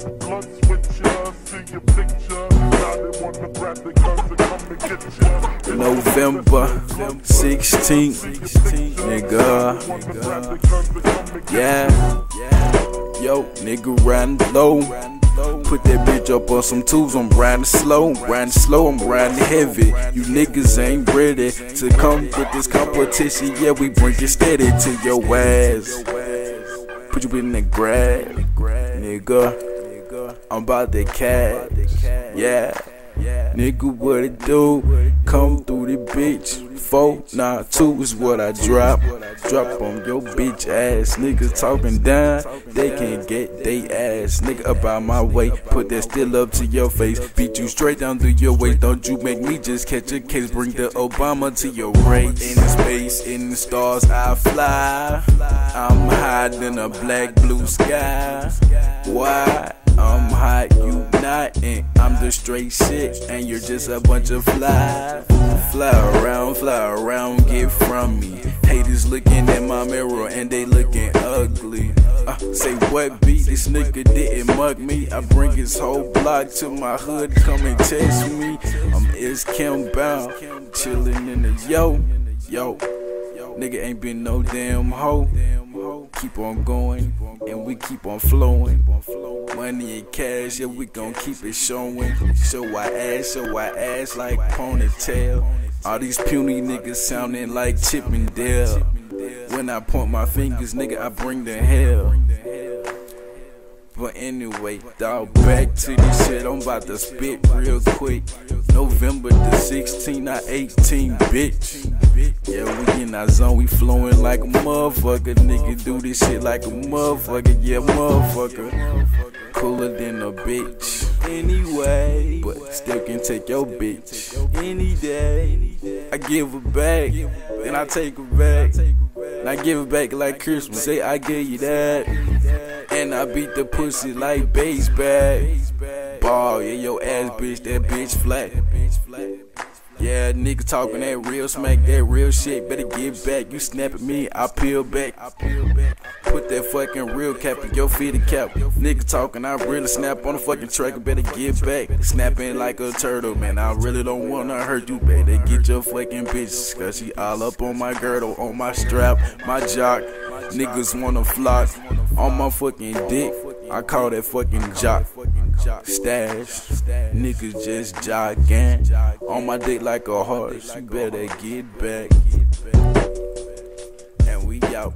smoke blunts with ya, see your picture. Now they wanna grab the guns and come and get ya. November 16th, nigga. Yeah, yo, nigga riding low. Put that bitch up on some tools, I'm riding slow, riding slow, I'm riding heavy. You niggas ain't ready to come with this competition. Yeah, we bring it steady to your ass. Put you in the grab, nigga. I'm about to catch, yeah. Nigga, what it do? Come through the bitch. Four, nah, two is what I drop. Drop on your bitch ass. Niggas talking down, they can't get they ass. Nigga, about my way, put that still up to your face. Beat you straight down through your waist. Don't you make me just catch a case. Bring the Obama to your race. In the space, in the stars, I fly. I'm hiding in a black blue sky. Why? I'm hot, you not, and I'm the straight shit, and you're just a bunch of flies. Fly around, fly around, get from me. Haters looking in my mirror and they looking ugly. Uh, say what beat this nigga didn't mug me. I bring his whole block to my hood, come and test me. I'm is Kim bound, chillin' in the yo, yo. Nigga ain't been no damn hoe. Keep on going, and we keep on flowing. Money and cash, yeah, we gon' keep it showing. Show our ass, show our ass like ponytail. All these puny niggas sounding like Chippendale. When I point my fingers, nigga, I bring the hell. But anyway, dog, back to this shit. I'm about to spit real quick. November the 16th, not 18, bitch. Yeah, we in our zone, we flowing like a motherfucker. Nigga, do this shit like a motherfucker. Yeah, motherfucker. Cooler than a bitch. Anyway, but still can take your bitch any day. I give her back, then I take her back. And I give it back like Christmas. Say I give you that. And I beat the pussy like bass back. Ball, yeah, your ass bitch, that bitch flat. Yeah, nigga talking that real smack, that real shit. Better get back. You snap at me, I peel back. Put that fucking real cap in your feet and cap. Nigga talking, I really snap on the fucking track. Better get back. Snapping like a turtle, man. I really don't wanna hurt you, baby. Get your fucking bitch, cause she all up on my girdle, on my strap, my jock. Niggas wanna flock on my fucking dick. I call that fucking jock Stash, niggas just jogging. On my dick like a horse, you better get back. And we out.